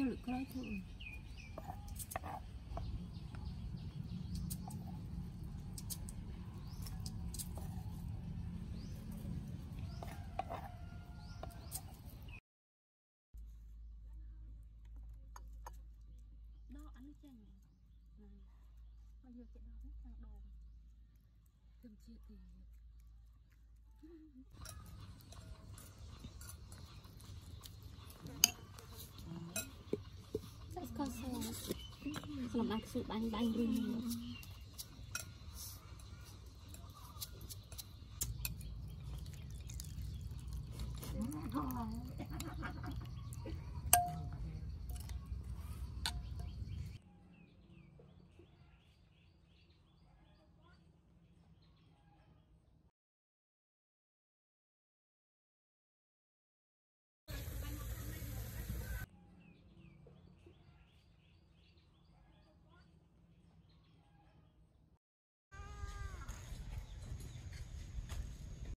켜를 끌어줘 đó đo nó chanh nè mà giờ chạy đo nó đang đồn. Từng chia thì សម្រាប់ស៊ូបាញ់បាញ់វិញ